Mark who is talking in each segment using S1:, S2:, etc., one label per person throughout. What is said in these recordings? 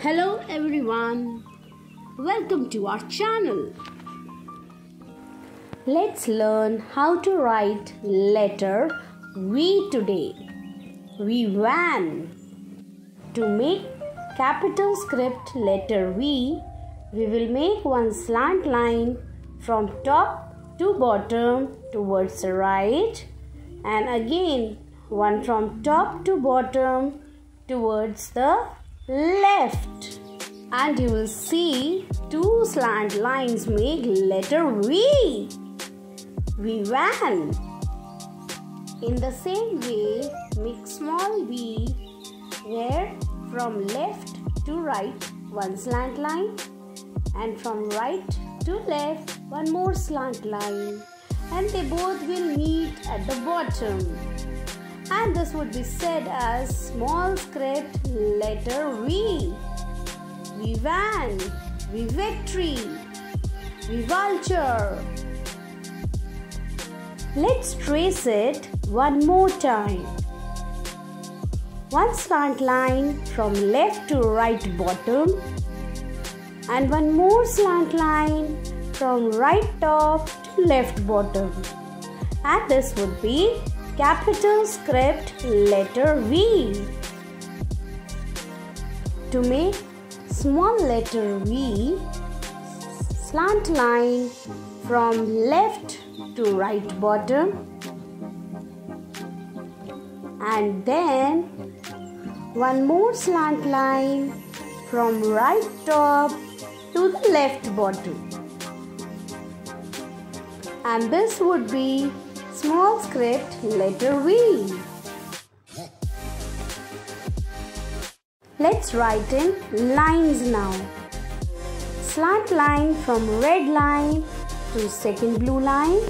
S1: Hello everyone. Welcome to our channel. Let's learn how to write letter V today. We van. To make capital script letter V, we will make one slant line from top to bottom towards the right and again one from top to bottom towards the left and you will see two slant lines make letter V. V van. In the same way, make small v where from left to right one slant line and from right to left one more slant line and they both will meet at the bottom and this would be said as small script letter V. V van, V victory, V vulture. Let's trace it one more time. One slant line from left to right bottom and one more slant line from right top to left bottom. And this would be capital script letter V. To make small letter V, slant line from left to right bottom and then one more slant line from right top to the left bottom and this would be small script letter V. Let's write in lines now. Slant line from red line to second blue line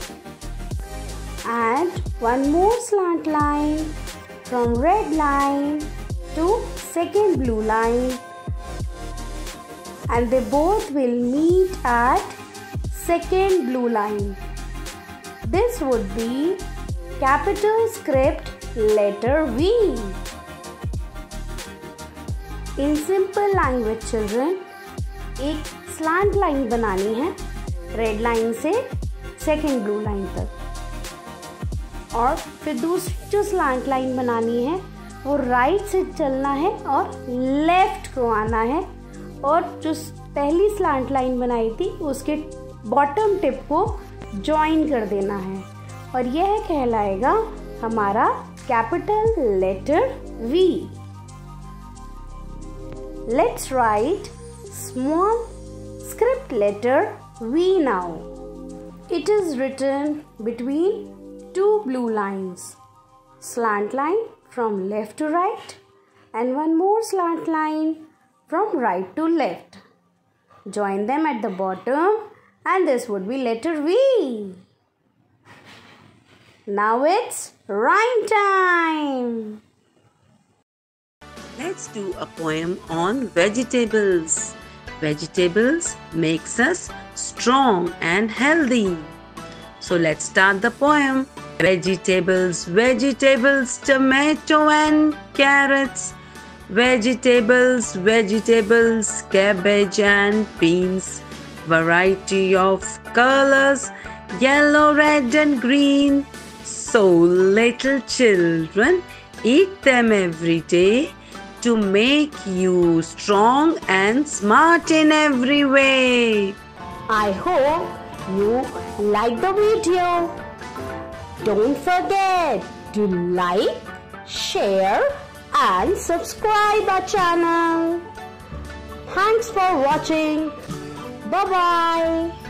S1: and one more slant line from red line to second blue line and they both will meet at second blue line. This would be capital script letter V. In simple language children, एक slant line बनानी है red line से second blue line तक और फिर दूसरी जो slant line बनानी है वो राइट से चलना है और लेफ़्ट को आना है और जो पहली स्लांट लाइन बनाई थी उसके बॉटम टिप को ज्वाइन कर देना है। और यह कहलाएगा हमारा capital letter V let's write small script letter V now it is written between two blue lines slant line from left to right and one more slant line from right to left join them at the bottom and this would be letter V. Now it's rhyme time.
S2: Let's do a poem on vegetables. Vegetables makes us strong and healthy. So let's start the poem. Vegetables, vegetables, tomato and carrots. Vegetables, vegetables, cabbage and beans. Variety of colors, yellow, red and green. So little children eat them every day to make you strong and smart in every way.
S1: I hope you like the video. Don't forget to like, share and subscribe our channel. Thanks for watching. Bye bye.